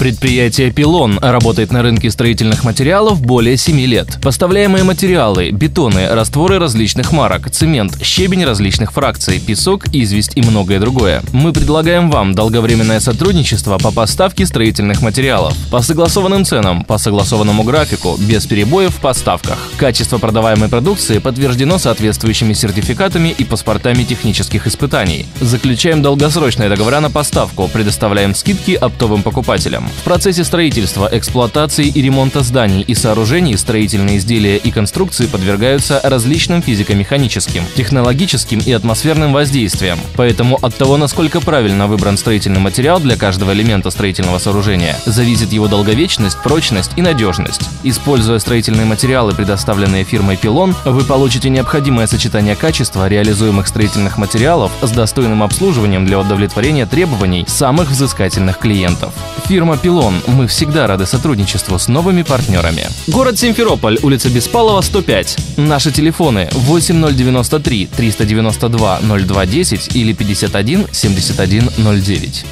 Предприятие «Пилон» работает на рынке строительных материалов более 7 лет. Поставляемые материалы – бетоны, растворы различных марок, цемент, щебень различных фракций, песок, известь и многое другое. Мы предлагаем вам долговременное сотрудничество по поставке строительных материалов. По согласованным ценам, по согласованному графику, без перебоев в поставках. Качество продаваемой продукции подтверждено соответствующими сертификатами и паспортами технических испытаний. Заключаем долгосрочные договора на поставку, предоставляем скидки оптовым покупателям. В процессе строительства, эксплуатации и ремонта зданий и сооружений строительные изделия и конструкции подвергаются различным физико-механическим, технологическим и атмосферным воздействиям. Поэтому от того, насколько правильно выбран строительный материал для каждого элемента строительного сооружения, зависит его долговечность, прочность и надежность. Используя строительные материалы, предоставленные фирмой «Пилон», вы получите необходимое сочетание качества реализуемых строительных материалов с достойным обслуживанием для удовлетворения требований самых взыскательных клиентов. Фирма «Пилон». Мы всегда рады сотрудничеству с новыми партнерами. Город Симферополь, улица Беспалова, 105. Наши телефоны 8093 392 0210 или 51 7109.